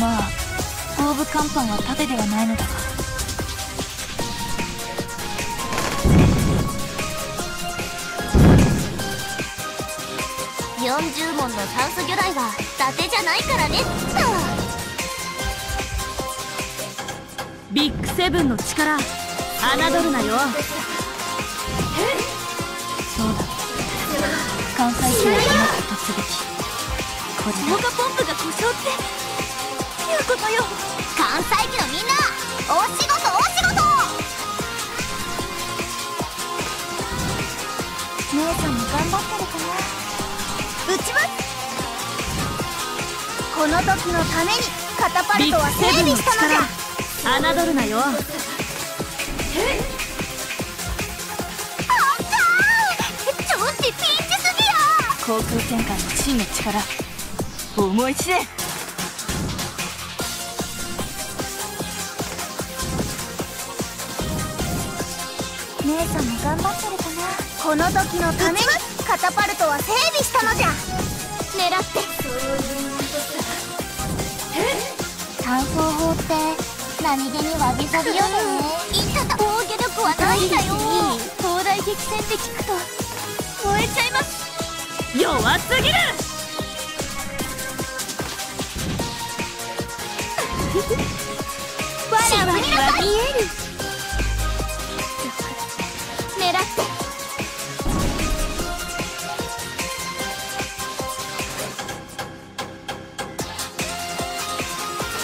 まあ後部甲板は盾ではないのだが。40問の酸素魚雷は伊達じゃないからね。ビッグセブンの力侮るなよ。そうだ。関西機の放った突撃。これモカポンプが故障っていうことよ関西機のみんなお仕事お仕事。姉さんも頑張ってるかな撃ちますこの時のためにカタパルトは整備したのじゃ力侮るなよ。あんた調子ピンチすぎや。航空戦艦の真の力。思い知れ。姉さんも頑張ってるかなこの時のためにカタパルトは整備したのじゃ。狙って。炭素法って何気にわびさびよね。いたた防御力はないんだよ東大激戦って聞くと燃えちゃいます弱すぎるわらは見える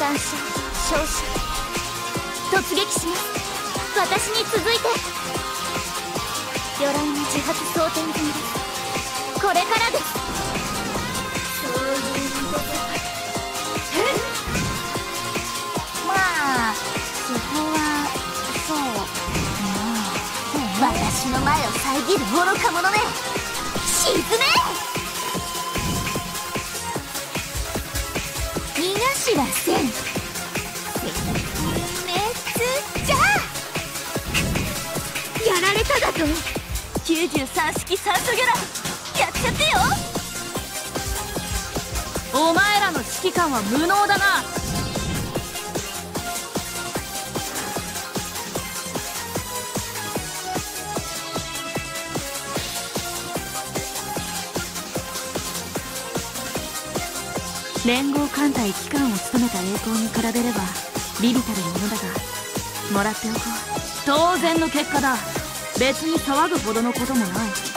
残射照射突撃します私に続いて魚雷の自発装填済みですこれからです。まあそこはそうまあ私の前を遮る愚か者め。沈め逃がしはせん滅じゃやられただと93式酸素魚雷やっちゃってよお前らの指揮官は無能だな。連合艦隊機関を務めた栄光に比べれば微々たるものだがもらっておこう。当然の結果だ。別に騒ぐほどのこともない。